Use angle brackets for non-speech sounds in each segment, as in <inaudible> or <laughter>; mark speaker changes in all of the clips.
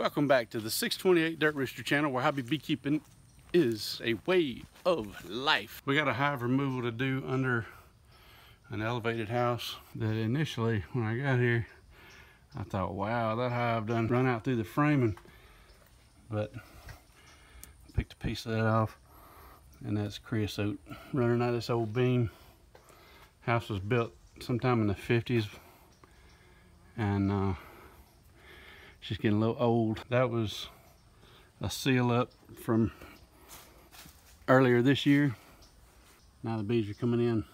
Speaker 1: Welcome back to the 628 Dirt Rooster channel where hobby beekeeping is a way of life. We got a hive removal to do under an elevated house that initially when I got here I thought wow that hive done run out through the framing but picked a piece of that off and that's creosote running out of this old beam. House was built sometime in the 50s and uh, she's getting a little old. That was a seal up from earlier this year. Now the bees are coming in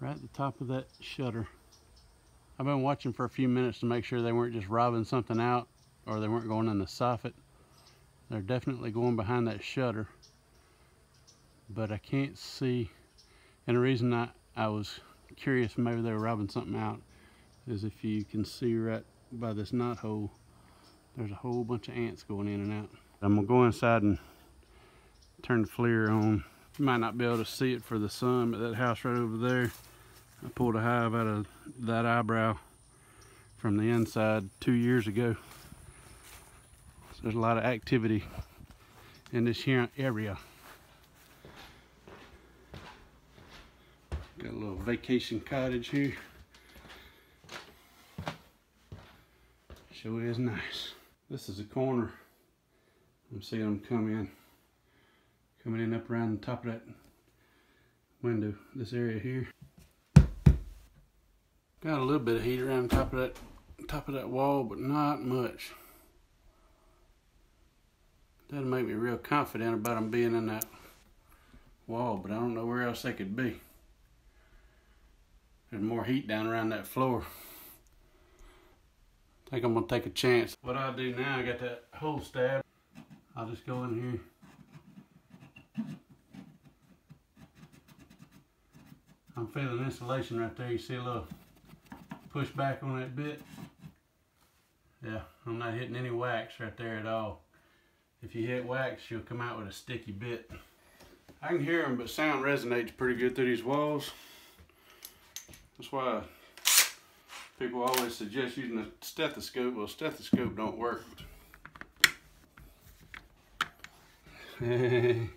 Speaker 1: right at the top of that shutter. I've been watching for a few minutes to make sure they weren't just robbing something out or they weren't going in the soffit. They're definitely going behind that shutter. But I can't see, and the reason I, I was curious maybe they were robbing something out is if you can see right by this knot hole, there's a whole bunch of ants going in and out. I'm gonna go inside and turn the FLIR on. You might not be able to see it for the sun, but that house right over there, I pulled a hive out of that eyebrow from the inside two years ago. So there's a lot of activity in this here area. Got a little vacation cottage here. Sure is nice. This is a corner. I'm seeing them come in. Coming in up around the top of that window, this area here. Got a little bit of heat around the top of that top of that wall, but not much. Doesn't make me real confident about them being in that wall, but I don't know where else they could be. There's more heat down around that floor think I'm gonna take a chance. What I'll do now, I got that hole stab. I'll just go in here. I'm feeling insulation right there. You see a little push back on that bit? Yeah, I'm not hitting any wax right there at all. If you hit wax, you'll come out with a sticky bit. I can hear them, but sound resonates pretty good through these walls. That's why People always suggest using a stethoscope. Well, stethoscope don't work. <laughs> Thank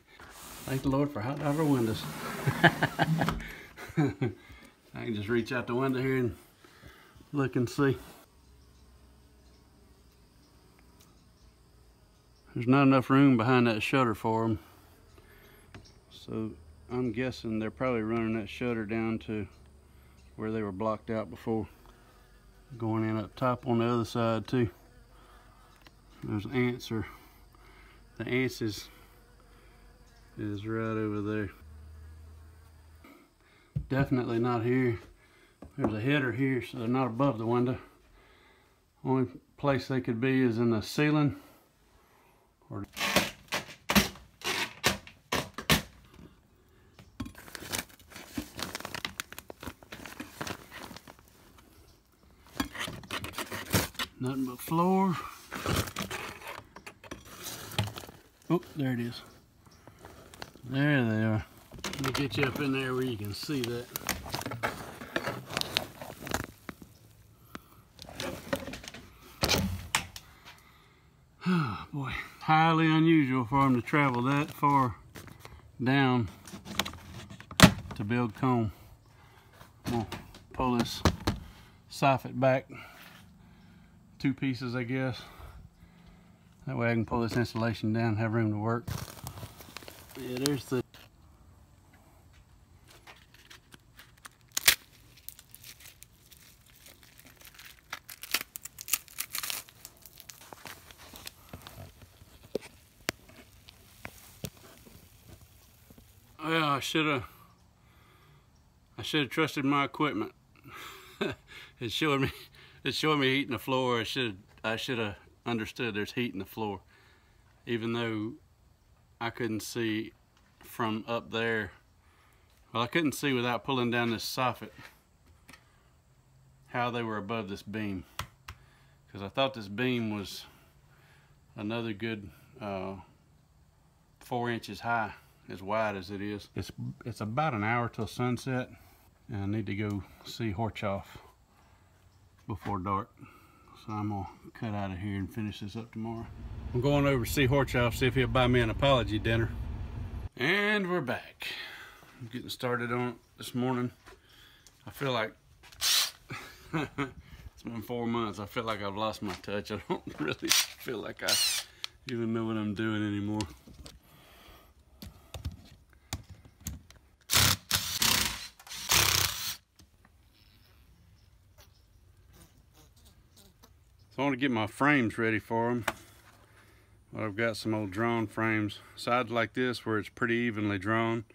Speaker 1: the Lord for hot outer windows. <laughs> I can just reach out the window here and look and see. There's not enough room behind that shutter for them. So I'm guessing they're probably running that shutter down to where they were blocked out before going in up top on the other side too. There's ants are, the ants is, is right over there. Definitely not here. There's a header here, so they're not above the window. Only place they could be is in the ceiling or But floor. Oh, there it is. There they are. Let me get you up in there where you can see that. Oh <sighs> boy, highly unusual for them to travel that far down to build comb. I'm gonna pull this soffit back two pieces, I guess. That way I can pull this insulation down and have room to work. Yeah, there's the Well, I should have I should have trusted my equipment. <laughs> it showed me it's showing me heat in the floor. I should I should have understood there's heat in the floor, even though I couldn't see from up there. Well, I couldn't see without pulling down this soffit how they were above this beam, because I thought this beam was another good uh, four inches high, as wide as it is. It's it's about an hour till sunset, and I need to go see Horchoff before dark. So I'm gonna cut out of here and finish this up tomorrow. I'm going over to see Horchow, see if he'll buy me an apology dinner. And we're back. I'm getting started on it this morning. I feel like <laughs> it's been four months. I feel like I've lost my touch. I don't <laughs> really feel like I even know what I'm doing anymore. Want to get my frames ready for them. Well, I've got some old drawn frames. Sides like this where it's pretty evenly drawn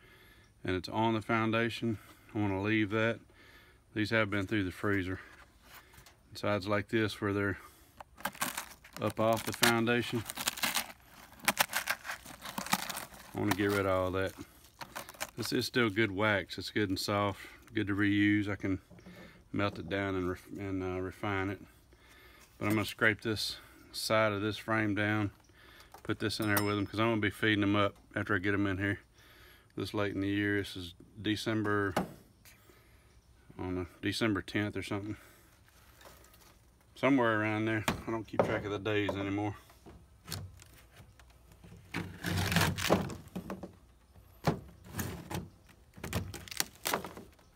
Speaker 1: and it's on the foundation. I want to leave that. These have been through the freezer. Sides like this where they're up off the foundation. I want to get rid of all that. This is still good wax. It's good and soft, good to reuse. I can melt it down and, and uh, refine it. But I'm gonna scrape this side of this frame down, put this in there with them because I'm gonna be feeding them up after I get them in here this late in the year. This is December, on know, December 10th or something. Somewhere around there. I don't keep track of the days anymore.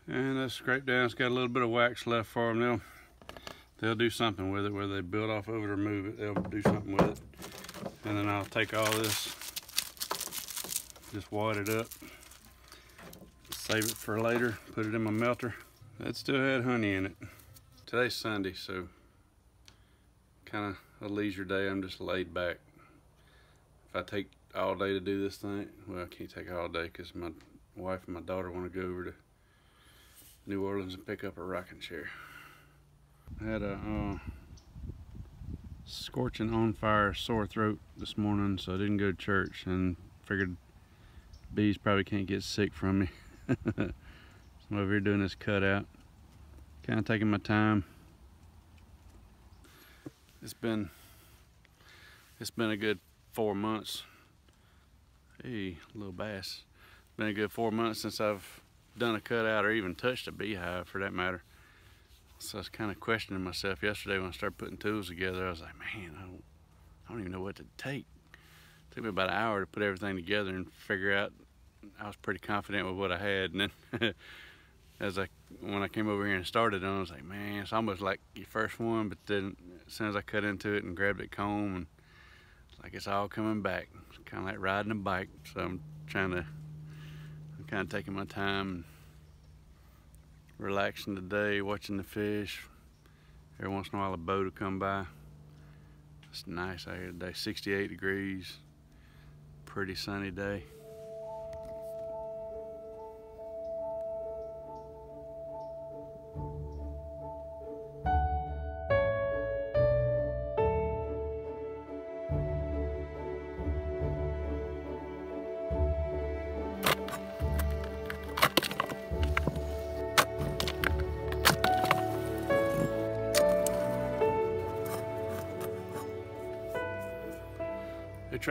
Speaker 1: And that scrape down, it's got a little bit of wax left for them. They'll they'll do something with it, whether they build off of it or move it, they'll do something with it. And then I'll take all this, just wad it up, save it for later, put it in my melter. That still had honey in it. Today's Sunday, so kind of a leisure day. I'm just laid back. If I take all day to do this thing, well, I can't take all day because my wife and my daughter want to go over to New Orleans and pick up a rocking chair. Had a uh, scorching on fire sore throat this morning, so I didn't go to church and figured bees probably can't get sick from me. <laughs> so I'm over here doing this cutout. Kind of taking my time. It's been it's been a good four months. Hey, little bass. Been a good four months since I've done a cutout or even touched a beehive for that matter. So I was kind of questioning myself yesterday when I started putting tools together. I was like, man, I don't, I don't even know what to take. It took me about an hour to put everything together and figure out. I was pretty confident with what I had, and then <laughs> as I when I came over here and started on, I was like, man, it's almost like your first one. But then as soon as I cut into it and grabbed it comb, and it's like it's all coming back. It's kind of like riding a bike. So I'm trying to, I'm kind of taking my time relaxing today, watching the fish. Every once in a while a boat will come by. It's nice out here today, 68 degrees, pretty sunny day.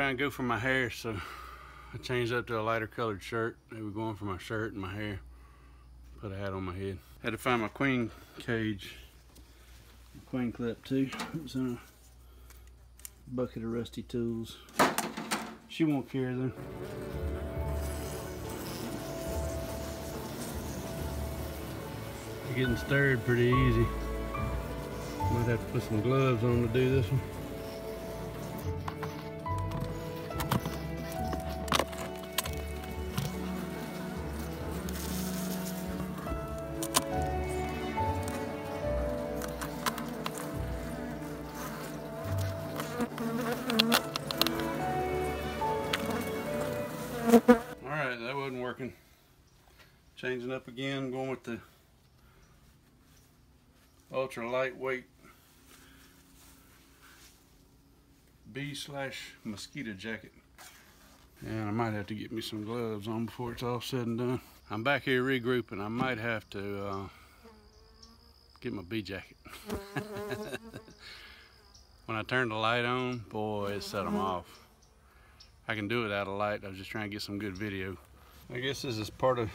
Speaker 1: They try and go for my hair, so I changed up to a lighter colored shirt. They were going for my shirt and my hair. Put a hat on my head. Had to find my queen cage. Queen clip too. It was in a bucket of rusty tools. She won't care though. getting stirred pretty easy. Might have to put some gloves on to do this one. Alright, that wasn't working. Changing up again, going with the ultra lightweight bee slash mosquito jacket. And I might have to get me some gloves on before it's all said and done. I'm back here regrouping. I might have to uh, get my bee jacket. <laughs> when I turned the light on, boy, it set them off. I can do it without a light. I was just trying to get some good video. I guess this is part of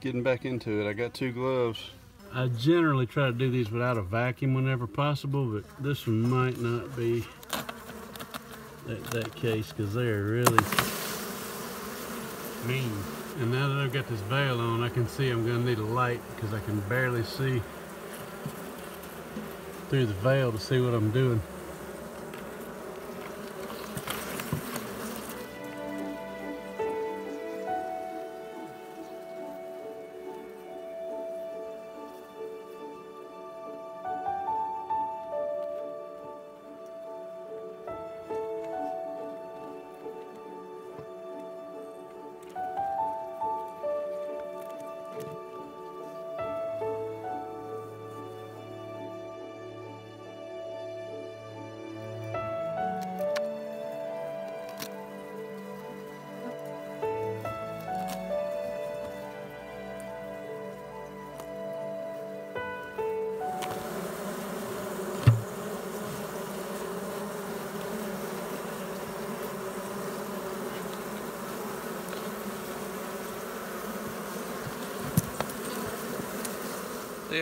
Speaker 1: getting back into it. I got two gloves I generally try to do these without a vacuum whenever possible, but this one might not be that, that case because they're really mean. And now that I've got this veil on, I can see I'm gonna need a light because I can barely see through the veil to see what I'm doing.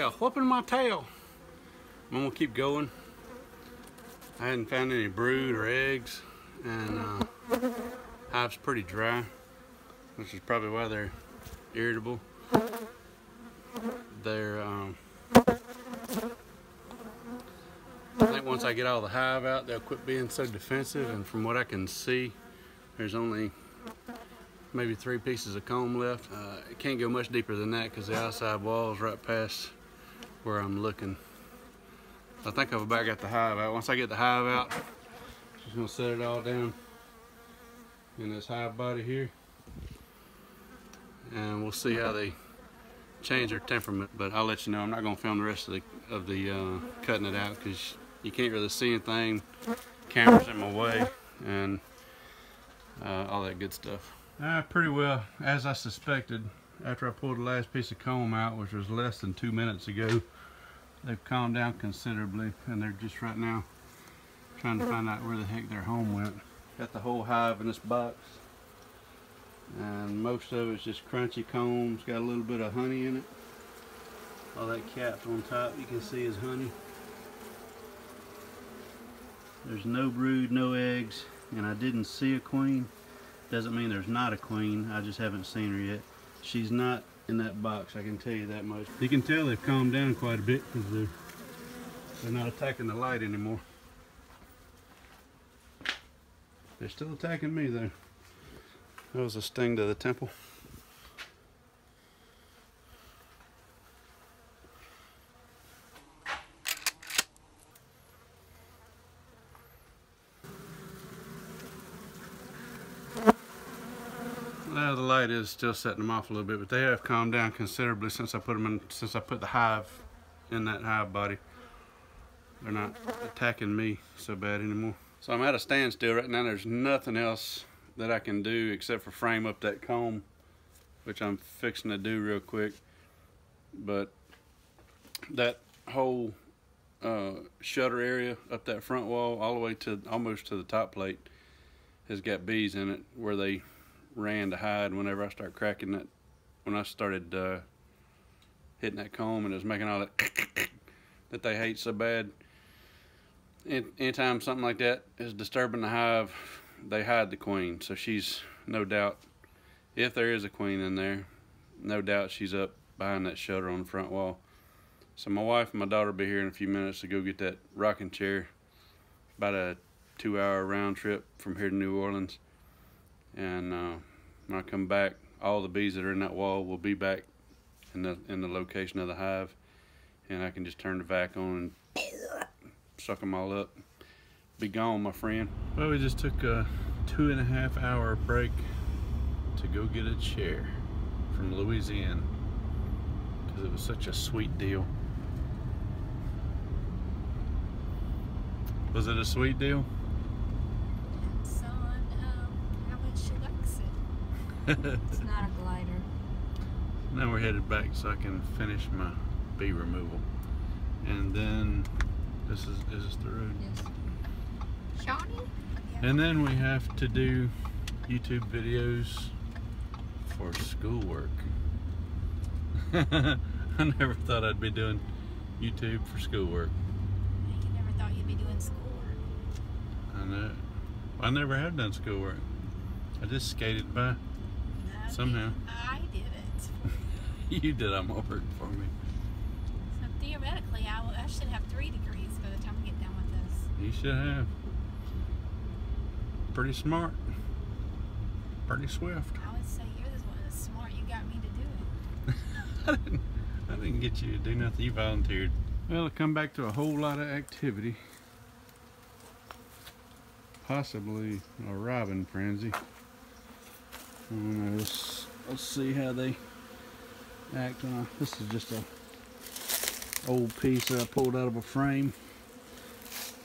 Speaker 1: Are whooping my tail. I'm gonna keep going. I hadn't found any brood or eggs, and uh, <laughs> hive's pretty dry, which is probably why they're irritable. They're, um, I think once I get all the hive out, they'll quit being so defensive, and from what I can see, there's only maybe three pieces of comb left. Uh, it can't go much deeper than that because the outside wall is right past where I'm looking. I think I've about got the hive out. Once I get the hive out, just gonna set it all down in this hive body here. And we'll see how they change their temperament. But I'll let you know, I'm not gonna film the rest of the, of the uh, cutting it out because you can't really see anything. Camera's in my way and uh, all that good stuff. Uh, pretty well, as I suspected, after I pulled the last piece of comb out, which was less than two minutes ago, they've calmed down considerably and they're just right now trying to find out where the heck their home went. Got the whole hive in this box and most of it's just crunchy combs, got a little bit of honey in it. All that cap on top you can see is honey. There's no brood, no eggs, and I didn't see a queen. Doesn't mean there's not a queen, I just haven't seen her yet. She's not in that box, I can tell you that much. You can tell they've calmed down quite a bit because they're, they're not attacking the light anymore. They're still attacking me though. That was a sting to the temple. Now the light is still setting them off a little bit, but they have calmed down considerably since I put them in, since I put the hive in that hive body. They're not attacking me so bad anymore. So I'm at a standstill right now. There's nothing else that I can do except for frame up that comb, which I'm fixing to do real quick. But that whole uh, shutter area up that front wall, all the way to almost to the top plate, has got bees in it where they ran to hide whenever I start cracking that, when I started uh, hitting that comb and it was making all that <laughs> that they hate so bad. Anytime something like that is disturbing the hive, they hide the queen. So she's no doubt, if there is a queen in there, no doubt she's up behind that shutter on the front wall. So my wife and my daughter will be here in a few minutes to go get that rocking chair. About a two hour round trip from here to New Orleans. And uh, when I come back, all the bees that are in that wall will be back in the in the location of the hive. And I can just turn the vac on and suck them all up. Be gone, my friend. Well, we just took a two and a half hour break to go get a chair from Louisiana because it was such a sweet deal. Was it a sweet deal?
Speaker 2: Depends on um, how much she likes it. <laughs> It's not a glider.
Speaker 1: Now we're headed back so I can finish my bee removal. And then this is is this the road?
Speaker 2: Yes. Shawnee?
Speaker 1: And then we have to do YouTube videos for schoolwork. <laughs> I never thought I'd be doing YouTube for schoolwork.
Speaker 2: You never thought you'd be doing schoolwork.
Speaker 1: I know. I never have done schoolwork. I just skated by.
Speaker 2: No,
Speaker 1: Somehow.
Speaker 2: I did it. <laughs>
Speaker 1: You did all my work for me.
Speaker 2: So theoretically, I, w- I should have three degrees by the time we get done with this.
Speaker 1: You should have. Pretty smart. Pretty swift.
Speaker 2: I would say you're the one that's smart. You got me to do it. <laughs>
Speaker 1: I didn't, I didn't get you to do nothing. You volunteered. Well, it come back to a whole lot of activity. Possibly a robin frenzy. Mm, I know, let's, let's see how they act on a, this is just a old piece that I pulled out of a frame.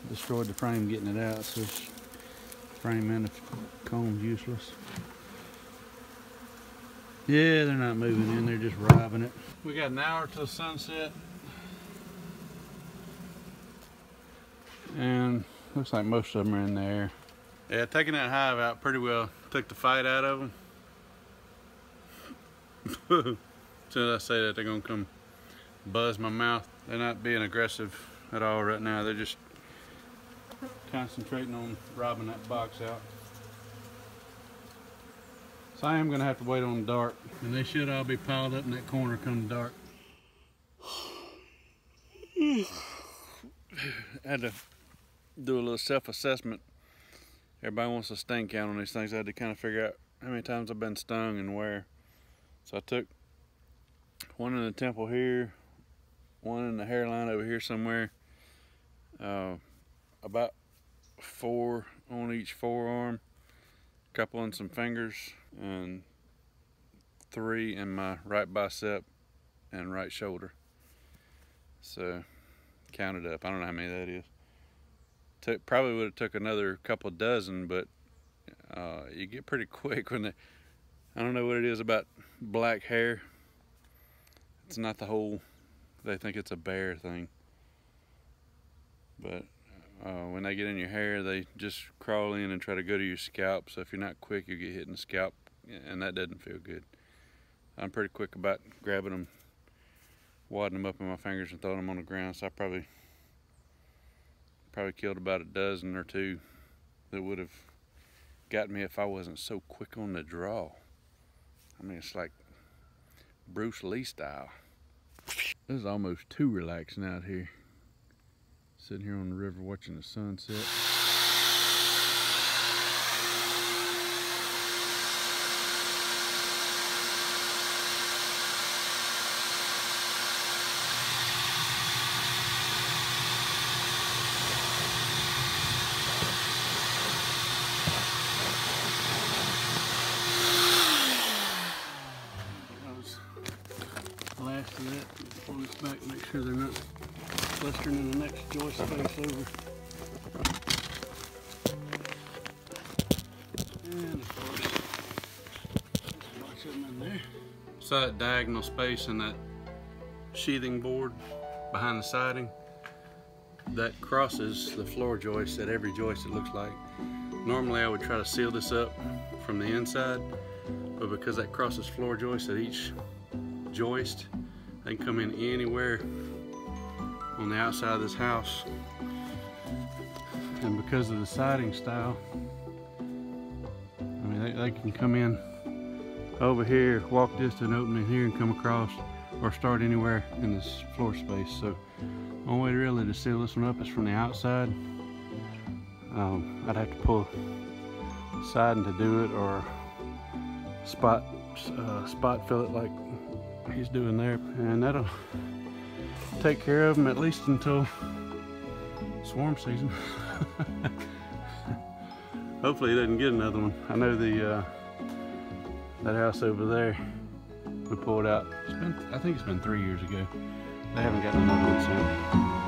Speaker 1: Destroyed the frame getting it out, so it's frame and the comb's useless. Yeah, they're not moving in, they're just robbing it. We got an hour till sunset. And looks like most of them are in there. Yeah, taking that hive out pretty well took the fight out of them. As <laughs> soon as I say that, they're gonna come buzz my mouth. They're not being aggressive at all right now. They're just concentrating on robbing that box out. So I am gonna have to wait on dark. And they should all be piled up in that corner come dark. <sighs> had to do a little self-assessment. Everybody wants a sting count on these things. I had to kind of figure out how many times I've been stung and where. So I took one in the temple here, one in the hairline over here somewhere, uh, about four on each forearm, a couple on some fingers, and three in my right bicep and right shoulder. So counted up. I don't know how many that is. Took, probably would have took another couple dozen, but uh, you get pretty <laughs> quick when they, I don't know what it is about black hair. It's not the whole, they think it's a bear thing. But uh, when they get in your hair, they just crawl in and try to go to your scalp. So if you're not quick, you get hit in the scalp, and that doesn't feel good. I'm pretty quick about grabbing them, wadding them up in my fingers and throwing them on the ground. So I probably probably killed about a dozen or two that would have got me if I wasn't so quick on the draw. I mean, it's like Bruce Lee style. This is almost too relaxing out here. Sitting here on the river watching the sunset. Those last of that, pull this back, make sure they're not clustering in the next joist space over. And of course, a them in there. So that diagonal space in that sheathing board behind the siding, that crosses the floor joist at every joist it looks like. Normally I would try to seal this up from the inside, but because that crosses floor joist at each joist, they can come in anywhere on the outside of this house. And because of the siding style, I mean, they, they can come in over here, walk just an opening here and come across or start anywhere in this floor space. So only way really to seal this one up is from the outside. Um, I'd have to pull siding to do it or spot uh, spot fill it like he's doing there and that'll take care of them at least until swarm season. Hopefully he doesn't get another one. I know the uh, that house over there we pulled out been I think it's been three years ago. They haven't gotten another one since